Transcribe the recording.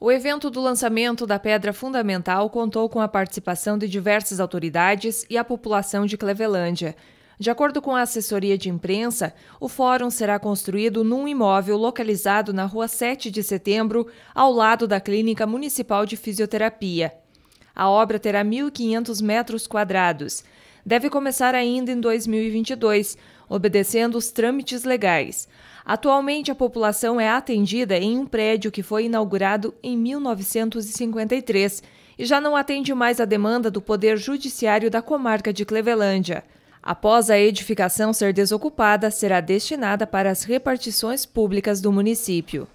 O evento do lançamento da Pedra Fundamental contou com a participação de diversas autoridades e a população de Clevelândia. De acordo com a assessoria de imprensa, o fórum será construído num imóvel localizado na rua 7 de setembro, ao lado da Clínica Municipal de Fisioterapia. A obra terá 1.500 metros quadrados. Deve começar ainda em 2022, obedecendo os trâmites legais. Atualmente, a população é atendida em um prédio que foi inaugurado em 1953 e já não atende mais a demanda do Poder Judiciário da comarca de Clevelândia. Após a edificação ser desocupada, será destinada para as repartições públicas do município.